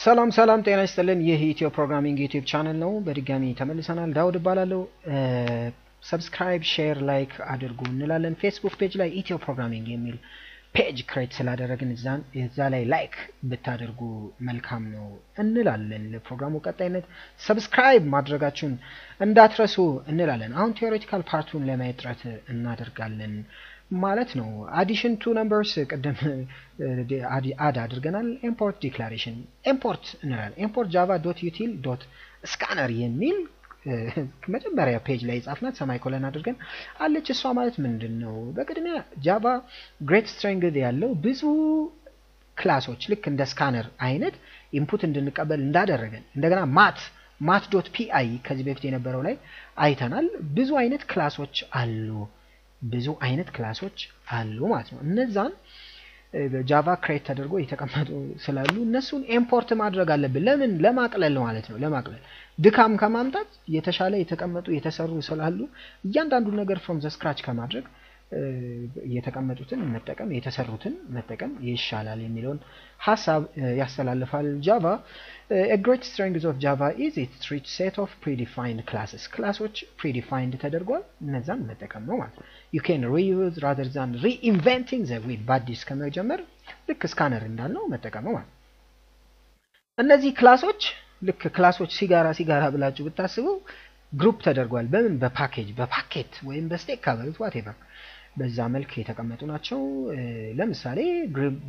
ሰላም ሰላም፣ ጤና ይስጥልን። ይህ ኢትዮ ፕሮግራሚንግ YouTube channel ነው። በድጋሚ ተመልሰናል። ዳውድ እባላለሁ። subscribe፣ share፣ like አድርጉ እንላለን። Facebook page ላይ ኢትዮ ፕሮግራሚንግ የሚል page create ስላደረግን እዛ ላይ like ብታደርጉ መልካም ነው እንላለን። ለፕሮግራሙ ቀጣይነት subscribe ማድረጋችሁን እንዳትረሱ እንላለን። አሁን theoretical part ኡን ለማየት ጥረት እናደርጋለን ማለት ነው። addition two numbers ቅድም add አድርገናል። import declaration import እንላለን። import Java dot util dot Scanner የሚል መጀመሪያ page ላይ የጻፍናት semicolon አድርገን አለች። እሷ ማለት ምንድን ነው? በቅድሚያ Java great strength ያለው ብዙ class ኦች ልክ እንደ Scanner አይነት input እንድንቀበል እንዳደረገን እንደገና Math Math dot PI ከዚህ በፊት የነበረው ላይ አይተናል። ብዙ አይነት class ኦች አሉ ብዙ አይነት class ኦች አሉ ማለት ነው። እነዛን Java create ተደርጎ የተቀመጡ ስላሉ እነሱን import ማድረግ አለብን። ለምን? ለማቅለል ማለት ነው። ለማቅለል ድካም ከማምጣት የተሻለ የተቀመጡ የተሰሩ ስላሉ እያንዳንዱ ነገር from the scratch ከማድረግ የተቀመጡትን መጠቀም የተሰሩትን መጠቀም ይሻላል የሚለውን ሀሳብ ያስተላልፋል Java። great strength of Java is its rich set of predefined classes class ኦች predefined ተደርጓል። እነዛን መጠቀም ነው ማለት ነው። you can reuse rather than reinventing the wheel በአዲስ ከመጀመር ልክ Scanner እንዳልነው መጠቀም ነው ማለት እነዚህ class ኦች ልክ class ኦች ሲጋራ ሲጋራ ብላችሁ ብታስቡ group ተደርጓል። በምን በ package በ packet ወይም በስቴክ ካበሉት whatever በዛ መልክ የተቀመጡ ናቸው። ለምሳሌ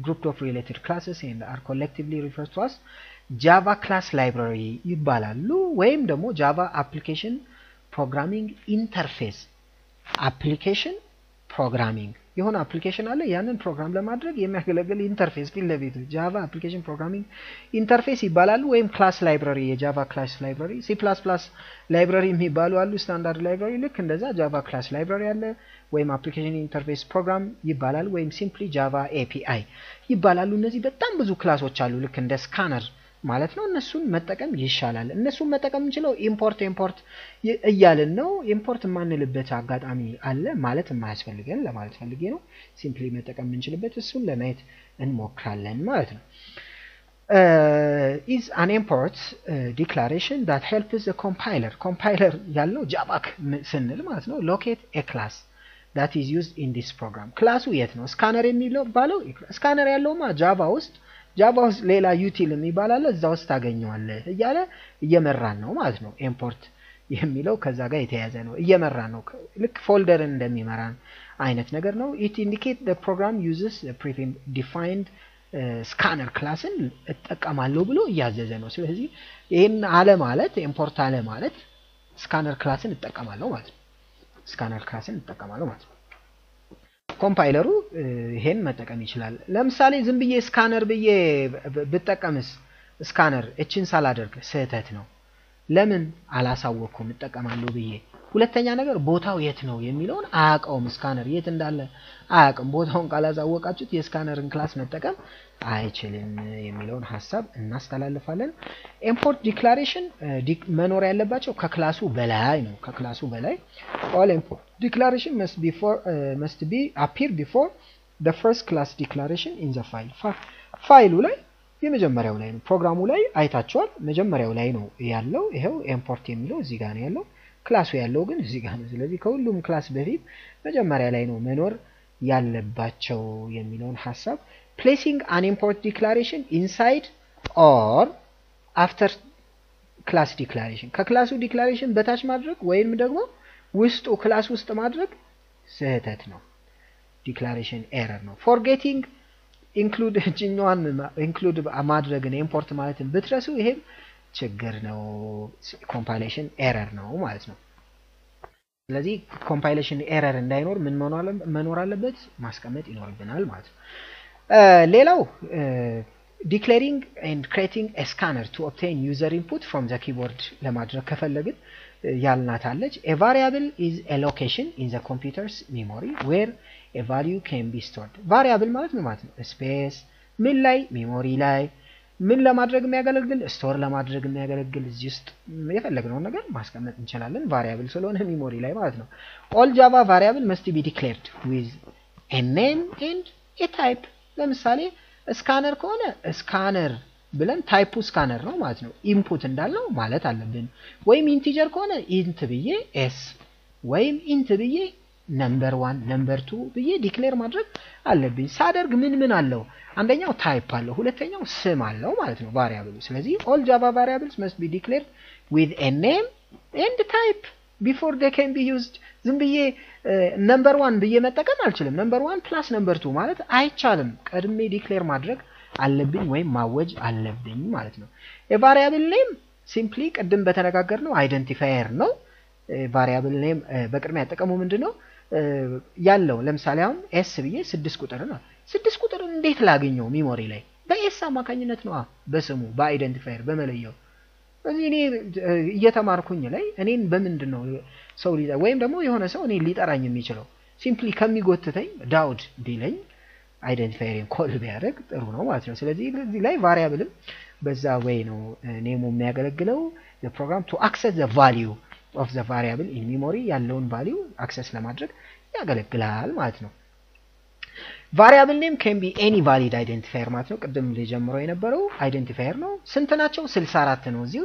group of related classes are collectively refer to Java class library ይባላሉ። ወይም ደግሞ Java application programming interface application programming የሆነ application አለ። ያንን ፕሮግራም ለማድረግ የሚያገለግል interface ፊት ለፊቱ Java application programming interface ይባላሉ። ወይም class library የ Java class library C plus plus library የሚባሉ አሉ። standard library ልክ እንደዛ Java class library አለ። ወይም application interface program ይባላል። ወይም simply Java API ይባላሉ። እነዚህ በጣም ብዙ class ኦች አሉ። ልክ እንደ Scanner ማለት ነው። እነሱን መጠቀም ይሻላል። እነሱን መጠቀም የምንችለው import import እያልን ነው። import የማንልበት አጋጣሚ አለ ማለት የማያስፈልገን ለማለት ፈልጌ ነው። simply መጠቀም የምንችልበት እሱን ለማየት እንሞክራለን ማለት ነው። is an import declaration that helps compiler compiler ያልነው javac ስንል ማለት ነው። locate a class that is used in this program class ኡ የት ነው? Scanner የሚለው ባለው Scanner ያለውማ Java ውስጥ Java ውስጥ ሌላ util የሚባል አለ እዛ ውስጥ ታገኘዋለህ እያለ እየመራን ነው ማለት ነው። import የሚለው ከዛ ጋር የተያያዘ ነው። እየመራን ነው ልክ folder ን እንደሚመራን አይነት ነገር ነው። it indicate program uses defined Scanner class ን እጠቀማለሁ ብሎ እያዘዘ ነው። ስለዚህ ይህን አለ ማለት import አለ ማለት Scanner class ን እጠቀማለሁ ማለት ነው። Scanner class ን እጠቀማለሁ ማለት ነው። compiler ኡ ይሄን መጠቀም ይችላል። ለምሳሌ ዝም ብዬ Scanner ብዬ ብጠቀምስ Scanner እችን ሳላደርግ ስህተት ነው። ለምን አላሳወቅኩም እጠቀማለሁ ብዬ። ሁለተኛ ነገር ቦታው የት ነው የሚለውን አያውቀውም። Scanner የት እንዳለ አያውቅም። ቦታውን ካላሳወቃችሁት የ Scanner ን class መጠቀም አይችልም የሚለውን ሀሳብ እናስተላልፋለን። ኢምፖርት ዲክላሬሽን መኖር ያለባቸው ከክላሱ በላይ ነው። ከክላሱ በላይ all import declaration must be appear before the first class declaration in the file file ኡ ላይ የመጀመሪያው ላይ ነው። ፕሮግራሙ ላይ አይታችኋል። መጀመሪያው ላይ ነው ያለው። ይኸው import የሚለው እዚህ ጋር ነው ያለው። class ኡ ያለው ግን እዚህ ጋር ነው። ስለዚህ ከሁሉም class በፊት መጀመሪያ ላይ ነው መኖር ያለባቸው የሚለውን ሀሳብ placing an import declaration inside or after class declaration ከ class ኡ declaration በታች ማድረግ ወይም ደግሞ ውስጡ class ውስጥ ማድረግ ስህተት ነው። declaration error ነው። forgetting include እችኛዋን include ማድረግን import ማለትን ብትረሱ ይሄም ችግር ነው። compilation error ነው ማለት ነው። ስለዚህ compilation error እንዳይኖር ምን መኖር አለበት? ማስቀመጥ ይኖርብናል ማለት ነው። ሌላው declaring and creating a scanner to obtain user input from the keyboard ለማድረግ ከፈለግን ያልናታለች a variable is a location in the computer's memory where a value can be stored። variable ማለት ምን ማለት ነው? space ምን ላይ memory ላይ ምን ለማድረግ የሚያገለግል store ለማድረግ የሚያገለግል እዚህ ውስጥ የፈለግነውን ነገር ማስቀመጥ እንችላለን። variable ስለሆነ memory ላይ ማለት ነው። all Java variable must be declared with a name and a type። ለምሳሌ scanner ከሆነ scanner ብለን type ኡ scanner ነው ማለት ነው። input እንዳለው ማለት አለብን። ወይም integer ከሆነ int ብዬ s ወይም int ብዬ number one number two ብዬ declare ማድረግ አለብኝ። ሳደርግ ምን ምን አለው? አንደኛው type አለው፣ ሁለተኛው ስም አለው ማለት ነው variable ኡ። ስለዚህ all Java variables must be declared with a name and type before they can be used። ዝም ብዬ number one ብዬ መጠቀም አልችልም። number one plus number two ማለት አይቻልም። ቀድሜ declare ማድረግ አለብኝ ወይም ማወጅ አለብኝ ማለት ነው። የ variable name simply ቅድም በተነጋገርነው identifier ነው። variable name በቅድሚያ ጥቅሙ ምንድን ነው ያለው? ለምሳሌ አሁን s ብዬ ስድስት ቁጥር ነው። ስድስት ቁጥር እንዴት ላገኘው? memory ላይ በ s አማካኝነት ነው፣ በስሙ በ identifier በመለየው እዚህ እኔ እየተማርኩኝ ላይ እኔን በምንድን ነው ሰው ወይም ደግሞ የሆነ ሰው እኔ ሊጠራኝ የሚችለው simply ከሚጎትተኝ ዳውድ ቢለኝ identifier ን call ቢያደርግ ጥሩ ነው ማለት ነው። ስለዚህ እዚህ ላይ variable ም በዛ way ነው name ኡ የሚያገለግለው program to access the value of the variable in memory ያለውን value access ለማድረግ ያገለግላል ማለት ነው። variable name can be any valid identifier ማለት ነው። ቅድም ጀምሮ የነበረው identifier ነው። ስንት ናቸው? 64 ነው። እዚሁ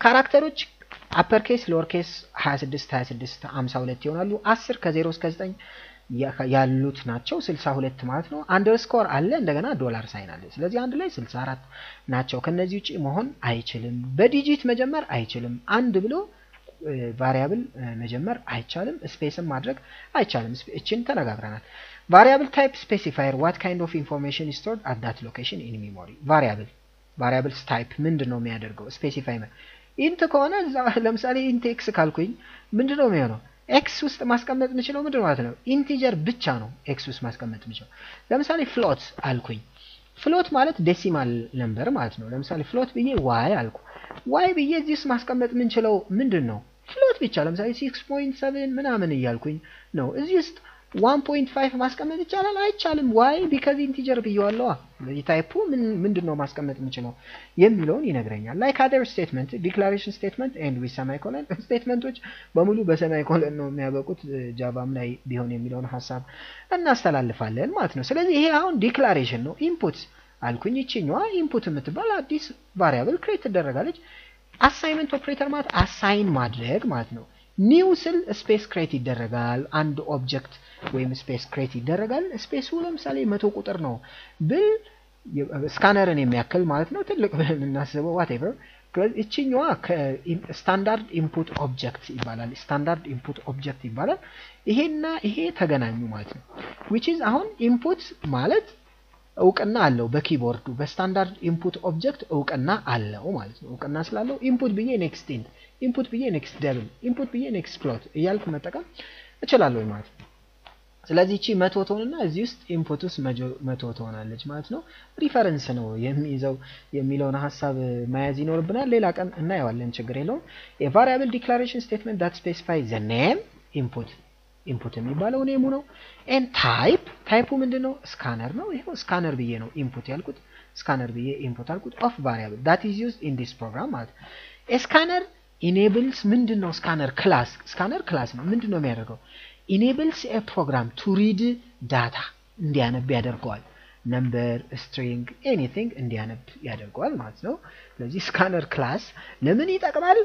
character ኦች upper case፣ lower case 26 26 52 ይሆናሉ። 10 ከ0 እስከ 9 ያሉት ናቸው 62 ማለት ነው። underscore አለ እንደገና dollar sign አለ። ስለዚህ አንድ ላይ 64 ናቸው። ከነዚህ ውጪ መሆን አይችልም። በ digit መጀመር አይችልም። አንድ ብሎ variable መጀመር አይቻልም። space ም ማድረግ አይቻልም። እችን ተነጋግረናል። variable type specifier what kind of information stored at that location in memory። variable variables type ምንድን ነው የሚያደርገው? specify int ከሆነ ለምሳሌ int x ካልኩኝ ምንድን ነው የሚሆነው? x ውስጥ ማስቀመጥ የምችለው ምንድን ማለት ነው? integer ብቻ ነው x ውስጥ ማስቀመጥ የምችለው። ለምሳሌ float አልኩኝ። float ማለት decimal number ማለት ነው። ለምሳሌ float ብዬ y አልኩ። y ብዬ እዚህ ውስጥ ማስቀመጥ የምንችለው ምንድን ነው? float ብቻ። ለምሳሌ six point seven ምናምን እያልኩኝ ነው። እዚህ ውስጥ one point five ማስቀመጥ ይቻላል? አይቻልም። why because integer ብየዋለዋ። ስለዚህ type ኡ ምንድን ነው ማስቀመጥ የምችለው የሚለውን ይነግረኛል። like other statement declaration statement end with semicolon statement ኦች በሙሉ በ semicolon ነው የሚያበቁት Java ም ላይ ቢሆን የሚለውን ሀሳብ እናስተላልፋለን ማለት ነው። ስለዚህ ይሄ አሁን declaration ነው። input አልኩኝ። ይችኛዋ input የምትባል አዲስ variable create ትደረጋለች። assignment operator ማለት assign ማድረግ ማለት ነው። new ስል space create ይደረጋል። አንድ object ወይም space create ይደረጋል። space ኡ ለምሳሌ መቶ ቁጥር ነው ብል scanner ን የሚያክል ማለት ነው። ትልቅ ብለን እናስበው whatever። እችኛዋ standard input object ይባላል። standard input object ይባላል። ይሄና ይሄ ተገናኙ ማለት ነው። which is አሁን input ማለት እውቅና አለው በ keyboard ኡ በ standard input object እውቅና አለው ማለት ነው። እውቅና ስላለው input ብዬ next int፣ input ብዬ next double፣ input ብዬ next float እያልኩ መጠቀም እችላለሁ ማለት ነው። ስለዚህ እቺ መቶ ትሆንና እዚህ ውስጥ input ውስጥ መቶ ትሆናለች ማለት ነው። reference ነው የሚይዘው የሚለውን ሀሳብ መያዝ ይኖርብናል። ሌላ ቀን እናየዋለን፣ ችግር የለውም። የ variable declaration statement that specify the name input input የሚባለው name ኡ ነው። and type type ኡ ምንድን ነው? scanner ነው። ይሄው scanner ብዬ ነው input ያልኩት። scanner ብዬ input አልኩት። of variable that is used in this program ማለት scanner enables ምንድን ነው? scanner class scanner class ነው። ምንድን ነው የሚያደርገው? enables a program to read data እንዲያነብ ያደርገዋል። number፣ string፣ anything እንዲያነብ ያደርገዋል ማለት ነው። ስለዚህ scanner class ለምን ይጠቅማል?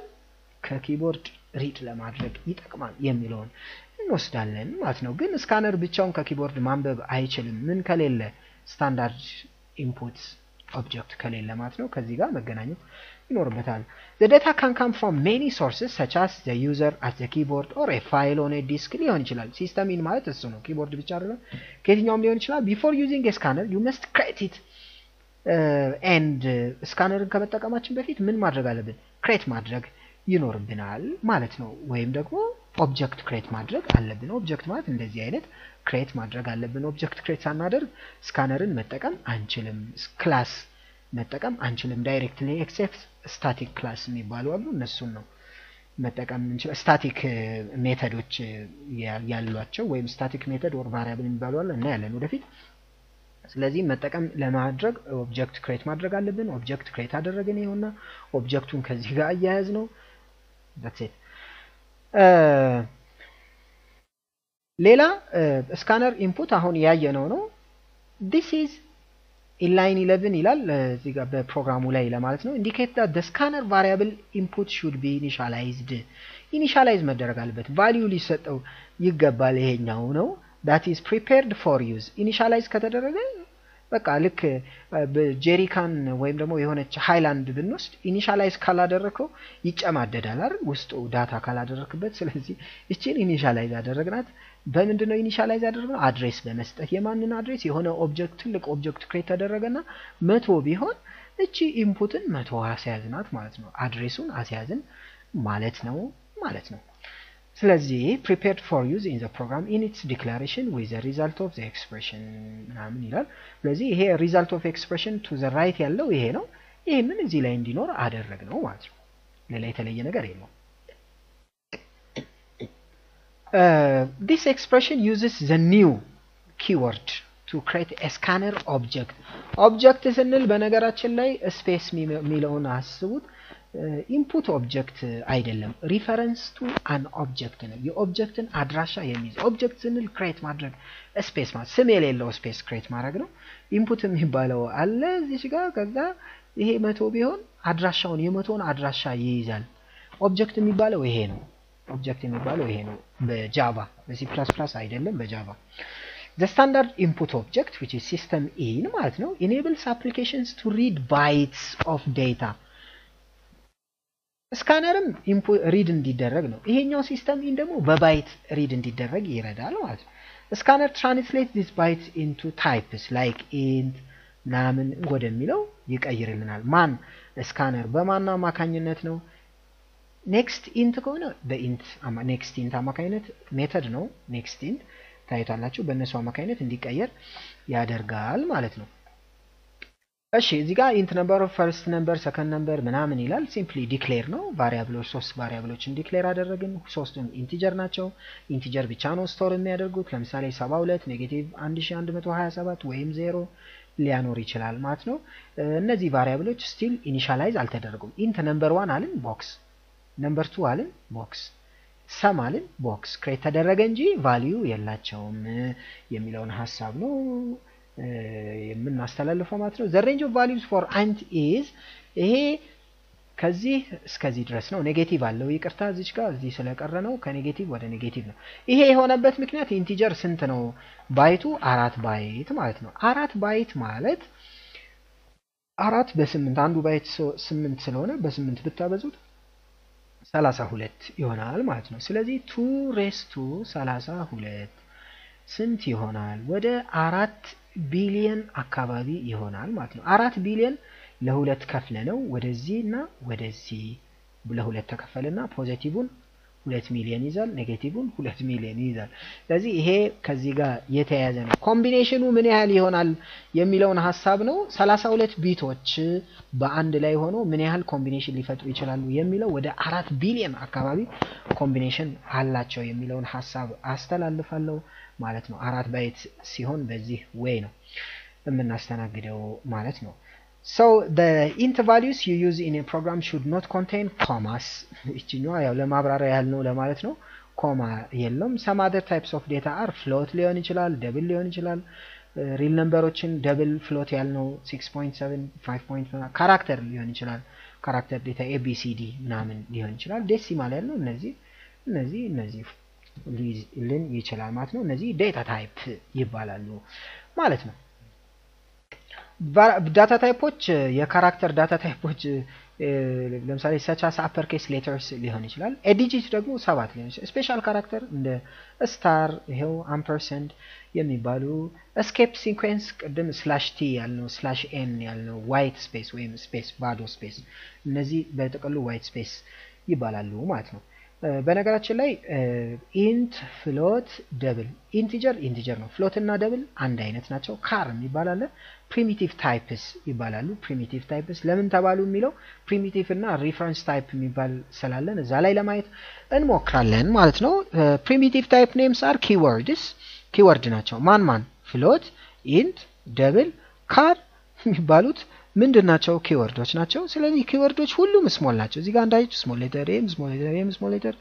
ከ keyboard read ለማድረግ ይጠቅማል የሚለውን እንወስዳለን ማለት ነው። ግን scanner ብቻውን ከ keyboard ማንበብ አይችልም። ምን ከሌለ? ስታንዳርድ input object ከሌለ ማለት ነው። ከዚህ ጋር መገናኘት ይኖርበታል። the data can come from many sources such as the user at the keyboard or a file on a disk ሊሆን ይችላል። system in ማለት እሱ ነው። keyboard ብቻ አይደለም፣ ከየትኛውም ሊሆን ይችላል። using a scanner you must create it and scanner ን ከመጠቀማችን በፊት ምን ማድረግ አለብን? create ማድረግ ይኖርብናል ማለት ነው። ወይም ደግሞ object create ማድረግ አለብን። object ማለት እንደዚህ አይነት create ማድረግ አለብን። object create ሳናደርግ scanner ን መጠቀም አንችልም። class መጠቀም አንችልም። directly except static class የሚባሉ አሉ። እነሱን ነው መጠቀም እንችል። static method ኦች ያሏቸው ወይም static method or variable የሚባሉ አለ እናያለን ወደፊት። ስለዚህ መጠቀም ለማድረግ object create ማድረግ አለብን። object create አደረግን። ይኸውና object ኡን ከዚህ ጋር አያያዝ ነው። ሴት ሌላ scanner input አሁን ያየነው ነው። This is in line eleven ይላል እዚህ ጋር በፕሮግራሙ ላይ ለማለት ነው። indicate that the scanner variable input should be initialized initialize መደረግ አለበት። value ሊሰጠው ይገባል። ይሄኛው ነው that is prepared for use initialize ከተደረገ በቃ ልክ ጄሪካን ወይም ደግሞ የሆነች ሃይላንድ ብንወስድ initialize ካላደረግከው ይጨማደዳል አይደል? ውስጡ data ካላደረግክበት። ስለዚህ ይችን initialize አደረግናት። በምንድን ነው initialize ያደረግነው? address በመስጠት የማንን address? የሆነ object ትልቅ object create ተደረገና መቶ ቢሆን እቺ ኢንፑትን መቶ አስያዝናት ማለት ነው። address ኡን አስያዝን ማለት ነው ማለት ነው። ስለዚህ prepared for use in the program in its declaration with the result of the expression ምናምን ይላል። ስለዚህ ይሄ result of expression to the right ያለው ይሄ ነው። ይህንን እዚህ ላይ እንዲኖር አደረግ ነው ማለት ነው። ሌላ የተለየ ነገር የለው። This expression uses the new keyword to create a scanner object። object ስንል በነገራችን ላይ space የሚለውን አስቡት። input object አይደለም፣ reference to an object ነው። የ object ን አድራሻ የሚይዝ object ስንል create ማድረግ space ማለት ስም የሌለው space create ማድረግ ነው። input የሚባለው አለ እዚች ጋር። ከዛ ይሄ መቶ ቢሆን አድራሻውን የመቶውን አድራሻ ይይዛል። object የሚባለው ይሄ ነው። object የሚባለው ይሄ ነው በጃቫ በ C plus plus አይደለም፣ በጃቫ The standard input object which is system ማለት ነው enables applications to read bytes of data scanner ም read እንዲደረግ ነው። ይሄኛው system in ደግሞ በ byte read እንዲደረግ ይረዳል ማለት ነው። scanner translate this byte into types like int ምናምን ወደሚለው ይቀይርልናል። ማን scanner በማን አማካኝነት ነው? next int ከሆነ በ int next int አማካኝነት method ነው። next int ታዩታላችሁ። በእነሱ አማካኝነት እንዲቀየር ያደርጋል ማለት ነው። እሺ እዚህ ጋር int number first number second number ምናምን ይላል። simply declare ነው። variable ኦች ሶስት variable ኦችን declare አደረግን። ሶስቱም integer ናቸው። integer ብቻ ነው store የሚያደርጉት። ለምሳሌ 72 negative 1127 ወይም ዜሮ ሊያኖር ይችላል ማለት ነው። እነዚህ variable ኦች still initialize አልተደረጉም። int number one አልን box፣ number two አልን box፣ sum አልን box create ተደረገ እንጂ value የላቸውም የሚለውን ሀሳብ ነው የምናስተላልፈው ማለት ነው። The range of values for int is ይሄ ከዚህ እስከዚህ ድረስ ነው። negative አለው ይቅርታ፣ እዚች ጋር እዚህ ስለቀረ ነው። ከ negative ወደ negative ነው። ይሄ የሆነበት ምክንያት integer ስንት ነው? byte ኡ አራት byte ማለት ነው። አራት byte ማለት አራት በስምንት አንዱ byte ስምንት ስለሆነ በስምንት ብታበዙት ሰላሳ ሁለት ይሆናል ማለት ነው። ስለዚህ two raised to ሰላሳ ሁለት ስንት ይሆናል? ወደ አራት ቢሊየን አካባቢ ይሆናል ማለት ነው። አራት ቢሊየን ለሁለት ከፍለ ነው ወደዚህ እና ወደዚህ ለሁለት ተከፈልና positive ን ሁለት ሚሊዮን ይዛል፣ negative ን ሁለት ሚሊዮን ይዛል። ስለዚህ ይሄ ከዚህ ጋር የተያያዘ ነው። combination ኡ ምን ያህል ይሆናል የሚለውን ሀሳብ ነው። ሰላሳ ሁለት bit ኦች በአንድ ላይ ሆኖ ምን ያህል combination ሊፈጥሩ ይችላሉ የሚለው ወደ አራት ቢሊዮን አካባቢ combination አላቸው የሚለውን ሀሳብ አስተላልፋለሁ ማለት ነው። አራት byte ሲሆን በዚህ way ነው የምናስተናግደው ማለት ነው። So the int values you use in a program should not contain commas ይችኛዋ ያው ለማብራሪያ ያህል ነው ለማለት ነው። comma የለም። some other types of data are float ሊሆን ይችላል፣ double ሊሆን ይችላል። real number ኦችን double float ያልነው 6.7 5.7 character ሊሆን ይችላል። character data ABCD ምናምን ሊሆን ይችላል። decimal ያልነው እነዚህ እነዚህ እነዚህ ሊሆን ይችላል ማለት ነው። እነዚህ data type ይባላሉ ማለት ነው። data type ኦች የ character data type ኦች ለምሳሌ such as upper case letters ሊሆን ይችላል። a digit ደግሞ ሰባት ሊሆን ይችላል። special character እንደ star ይሄው ampersand የሚባሉ escape sequence ቅድም slash t ያልነው slash n ያልነው white space ወይም space ባዶ space እነዚህ በጥቅሉ white space ይባላሉ ማለት ነው። በነገራችን ላይ int float double integer integer ነው። float እና double አንድ አይነት ናቸው። char አለ። primitive types ይባላሉ። primitive types ለምን ተባሉ የሚለው primitive እና reference type የሚባል ስላለን እዛ ላይ ለማየት እንሞክራለን ማለት ነው። primitive type names are keywords keyword ናቸው። ማን ማን? float፣ int፣ double፣ char የሚባሉት ምንድን ናቸው? keyword ኦች ናቸው። ስለዚህ keyword ኦች ሁሉም small ናቸው። እዚህ ጋር small letter ኤም፣ small letter ኤም፣ small letter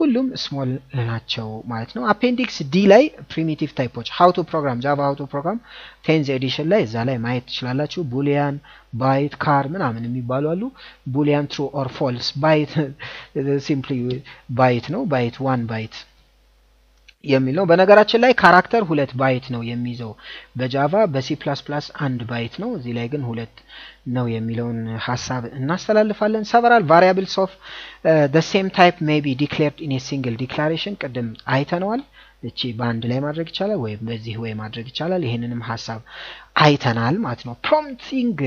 ሁሉም small ናቸው ማለት ነው። appendix D ላይ primitive type ኦች how to program Java how to program tenth edition ላይ እዛ ላይ ማየት ትችላላችሁ። boolean፣ byte፣ char ምናምን የሚባሉ አሉ። boolean true or false፣ byte simply byte ነው። byte one byte የሚል ነው። በነገራችን ላይ character ሁለት byte ነው የሚይዘው በ Java በ C plus plus አንድ byte ነው። እዚህ ላይ ግን ሁለት ነው የሚለውን ሀሳብ እናስተላልፋለን። several variables of the same type may be declared in single declaration ቅድም አይተነዋል። እቺ በአንድ ላይ ማድረግ ይቻላል ወይም በዚህ ወይ ማድረግ ይቻላል። ይህንንም ሀሳብ አይተናል ማለት ነው። prompting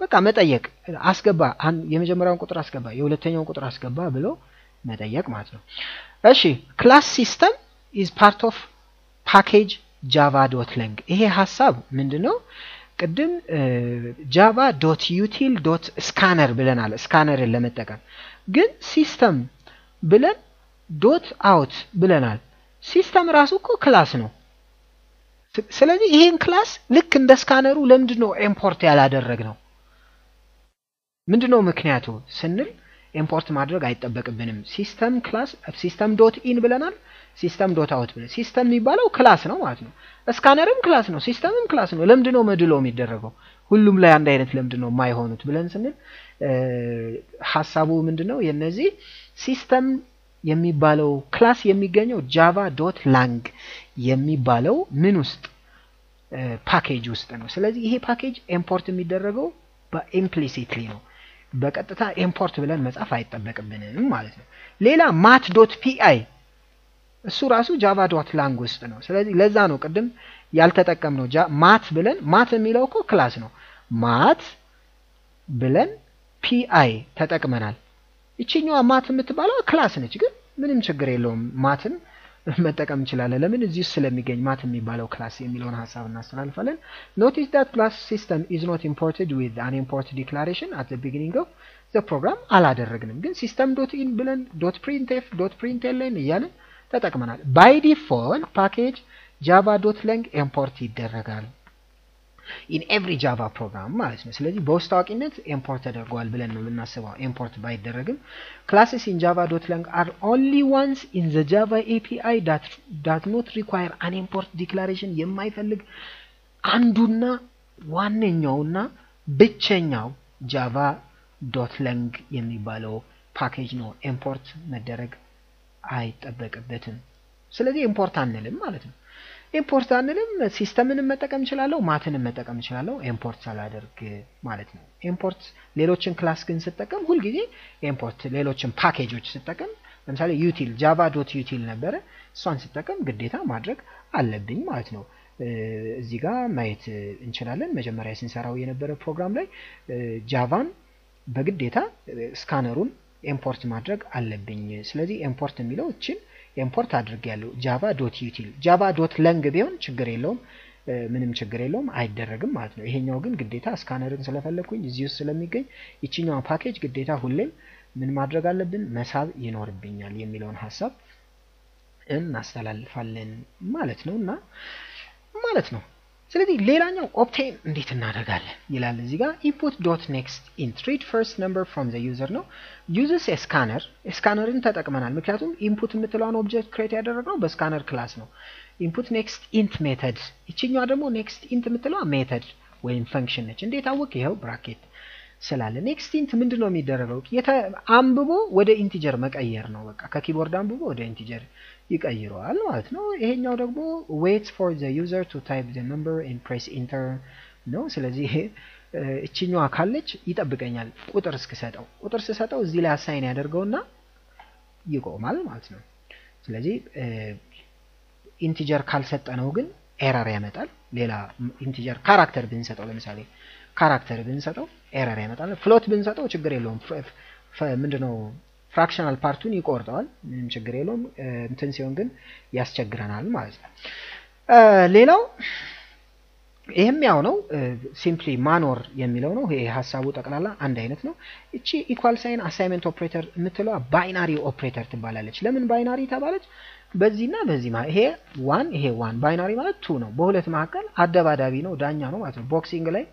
በቃ መጠየቅ አስገባ፣ የመጀመሪያውን ቁጥር አስገባ፣ የሁለተኛውን ቁጥር አስገባ ብሎ መጠየቅ ማለት ነው። እሺ class System is part of package java dot lang። ይሄ ሀሳብ ምንድን ነው? ቅድም java dot util dot Scanner ብለናል፣ scanner ን ለመጠቀም ግን System ብለን dot out ብለናል። System ራሱ እኮ class ነው። ስለዚህ ይሄን class ልክ እንደ scanner ኡ ለምንድን ነው import ያላደረግነው? ምንድን ነው ምክንያቱ ስንል import ማድረግ አይጠበቅብንም። System class System dot in ብለናል። System dot out ብለን System የሚባለው class ነው ማለት ነው። Scanner ም class ነው፣ System ም class ነው። ለምንድን ነው መድሎ የሚደረገው? ሁሉም ላይ አንድ አይነት ለምንድን ነው የማይሆኑት ብለን ስንል ሀሳቡ ምንድን ነው? የነዚህ System የሚባለው class የሚገኘው java dot lang የሚባለው ምን ውስጥ ፓኬጅ ውስጥ ነው። ስለዚህ ይሄ package import የሚደረገው በ implicitly ነው። በቀጥታ import ብለን መጻፍ አይጠበቅብንም ማለት ነው። ሌላ Math dot PI እሱ ራሱ java dot lang ውስጥ ነው። ስለዚህ ለዛ ነው ቅድም ያልተጠቀምነው Math ብለን Math የሚለው እኮ class ነው። Math ብለን PI ተጠቅመናል። ይችኛዋ Math የምትባለው class ነች፣ ግን ምንም ችግር የለውም። Math ን መጠቀም እንችላለን። ለምን እዚህ ስለሚገኝ Math የሚባለው class የሚለውን ሀሳብ እናስተላልፋለን። notice that class System is not imported with an import declaration at the of program አላደረግንም፣ ግን System dot in ብለን dot printf dot println እያለን ተጠቅመናል። by default package java dot lang import ይደረጋል in every Java program ማለት ነው። ስለዚህ በውስጥ ታዋቂነት import ተደርገዋል ብለን ነው የምናስበው። import ባይደረግም classes in java dot lang are only ones in the Java API that not require an import declaration የማይፈልግ አንዱና ዋነኛውና ብቸኛው java dot lang የሚባለው ፓኬጅ ነው። import መደረግ አይጠበቅበትም። ስለዚህ import አንልም ማለት ነው። import አንልም። System ንም መጠቀም እችላለሁ፣ Math ንም መጠቀም እችላለሁ import ሳላደርግ ማለት ነው። import ሌሎችን class ግን ስጠቀም ሁልጊዜ import ሌሎችን ፓኬጆች ስጠቀም ለምሳሌ util java dot util ነበረ፣ እሷን ስጠቀም ግዴታ ማድረግ አለብኝ ማለት ነው። እዚህ ጋር ማየት እንችላለን። መጀመሪያ ስንሰራው የነበረ ፕሮግራም ላይ Java ን በግዴታ scanner ኡን import ማድረግ አለብኝ። ስለዚህ import የሚለው እችን import አድርግ ያለው java dot util java dot lang ቢሆን ችግር የለውም፣ ምንም ችግር የለውም፣ አይደረግም ማለት ነው። ይሄኛው ግን ግዴታ scanner ን ስለፈለግኩኝ እዚህ ውስጥ ስለሚገኝ ይችኛዋ ፓኬጅ ግዴታ ሁሌም ምን ማድረግ አለብን መሳብ ይኖርብኛል የሚለውን ሀሳብ እናስተላልፋለን ማለት ነው እና ማለት ነው። ስለዚህ ሌላኛው obtain እንዴት እናደርጋለን? ይላል እዚህ ጋር input dot nextInt read first number from the user ነው። uses Scanner scanner ን ተጠቅመናል። ምክንያቱም input የምትለውን object create ያደረግነው በ Scanner class ነው። input nextInt method ይችኛዋ ደግሞ nextInt የምትለዋ method ወይም function ነች። እንዴት አወቅ ይኸው bracket ስላለ nextInt ምንድን ነው የሚደረገው? አንብቦ ወደ integer መቀየር ነው። በቃ ከ keyboard አንብቦ ወደ integer ይቀይረዋል ማለት ነው። ይሄኛው ደግሞ wait for the user to type the number and press enter ነው። ስለዚህ እችኛዋ ካለች ይጠብቀኛል ቁጥር እስክሰጠው። ቁጥር ስሰጠው እዚህ ላይ assign ያደርገውና ይቆማል ማለት ነው። ስለዚህ integer ካልሰጠነው ግን error ያመጣል። ሌላ integer character ብንሰጠው ለምሳሌ character ብንሰጠው error ያመጣል። float ብንሰጠው ችግር የለውም። ምንድነው fractional part ኡን ይቆርጠዋል። ምንም ችግር የለውም። እንትን ሲሆን ግን ያስቸግረናል ማለት ነው። ሌላው ይህም ያው ነው። simply ማኖር የሚለው ነው። ይሄ ሀሳቡ ጠቅላላ አንድ አይነት ነው። እቺ equal sign assignment operator የምትለዋ binary operator ትባላለች። ለምን binary ተባለች? በዚህና በዚህ ይሄ one ይሄ one binary ማለት two ነው። በሁለት መካከል አደባዳቢ ነው፣ ዳኛ ነው ማለት ነው። boxing ላይ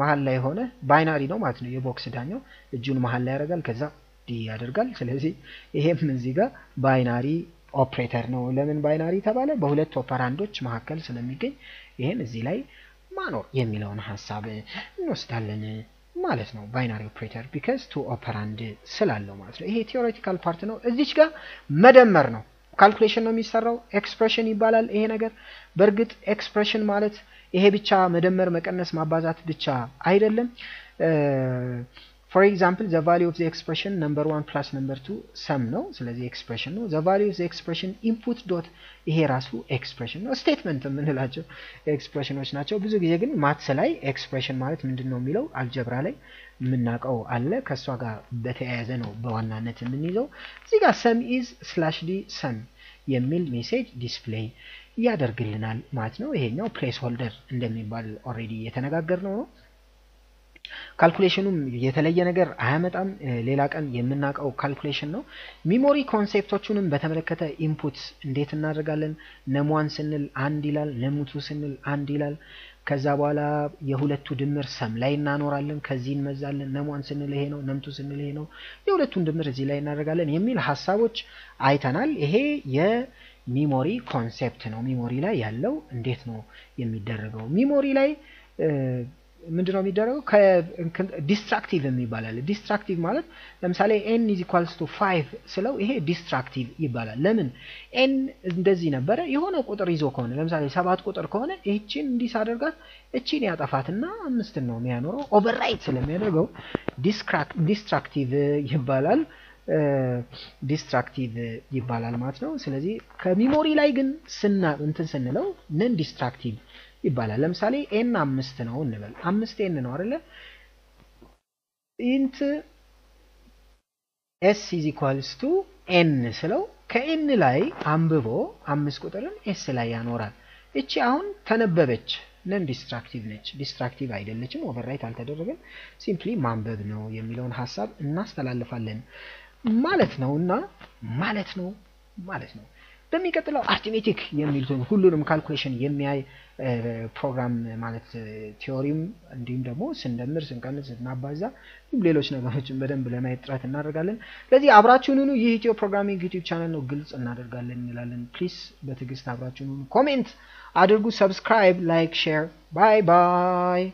መሀል ላይ የሆነ binary ነው ማለት ነው። የቦክስ ዳኛው እጁን መሀል ላይ ያደርጋል ከዛ ዲ ያደርጋል። ስለዚህ ይሄም እዚህ ጋር binary operator ነው። ለምን binary ተባለ? በሁለት operand ኦች መካከል ስለሚገኝ ይሄን እዚህ ላይ ማኖር የሚለውን ሀሳብ እንወስዳለን ማለት ነው። binary operator because two operand ስላለው ማለት ነው። ይሄ theoretical part ነው። እዚች ጋር መደመር ነው። calculation ነው የሚሰራው። expression ይባላል ይሄ ነገር። በእርግጥ expression ማለት ይሄ ብቻ መደመር፣ መቀነስ፣ ማባዛት ብቻ አይደለም። for example the value of the expression number one plus number two sum ነው። ስለዚህ expression ነው። the value of the expression input dot ይሄ ራሱ expression ነው። statement የምንላቸው expression ኖች ናቸው። ብዙ ጊዜ ግን maths ላይ expression ማለት ምንድን ነው የሚለው አልጀብራ ላይ የምናውቀው አለ። ከእሷ ጋር በተያያዘ ነው በዋናነት የምንይዘው። እዚህ ጋር sum is slash d sum የሚል message display ያደርግልናል ማለት ነው። ይሄኛው place holder እንደሚባል already የተነጋገርነው ነው። calculation ኑም የተለየ ነገር አያመጣም። ሌላ ቀን የምናውቀው calculation ነው። memory concept ኦቹንም በተመለከተ input እንዴት እናደርጋለን? num one ስንል አንድ ይላል፣ num two ስንል አንድ ይላል። ከዛ በኋላ የሁለቱ ድምር sum ላይ እናኖራለን። ከዚህ እንመዛለን። num one ስንል ይሄ ነው፣ num two ስንል ይሄ ነው። የሁለቱን ድምር እዚህ ላይ እናደርጋለን የሚል ሀሳቦች አይተናል። ይሄ የ memory concept ነው። memory ላይ ያለው እንዴት ነው የሚደረገው? memory ላይ ምንድን ነው የሚደረገው? destructive የሚባላል። destructive ማለት ለምሳሌ n is equals to five ስለው ይሄ destructive ይባላል። ለምን n እንደዚህ ነበረ የሆነ ቁጥር ይዞ ከሆነ ለምሳሌ ሰባት ቁጥር ከሆነ ይህችን እንዲህ ሳደርጋት እቺን ያጠፋትና አምስትን ነው የሚያኖረው። overwrite ስለሚያደርገው destructive ይባላል። destructive ይባላል ማለት ነው። ስለዚህ ከ memory ላይ ግን ስና እንትን ስንለው non destructive ይባላል። ለምሳሌ n አምስት ነው እንበል። አምስት n ነው አይደለ? int s is equals to n ስለው ከ n ላይ አንብቦ አምስት ቁጥርን s ላይ ያኖራል። እቺ አሁን ተነበበች፣ non destructive ነች። destructive አይደለችም፣ overwrite አልተደረገም። simply ማንበብ ነው የሚለውን ሀሳብ እናስተላልፋለን ማለት ነው እና ማለት ነው ማለት ነው። በሚቀጥለው arithmetic የሚሉትን ሁሉንም calculation የሚያይ ፕሮግራም ማለት theory ም እንዲሁም ደግሞ ስንደምር፣ ስንቀንስ፣ ስናባዛ እንዲሁም ሌሎች ነገሮችን በደንብ ለማየት ጥረት እናደርጋለን። ስለዚህ አብራችሁን ሁኑ። ይህ Ethio Programming YouTube channel ነው። ግልጽ እናደርጋለን እንላለን። please በትዕግስት አብራችሁን ሁኑ። comment አድርጉ። subscribe፣ like፣ share። bye bye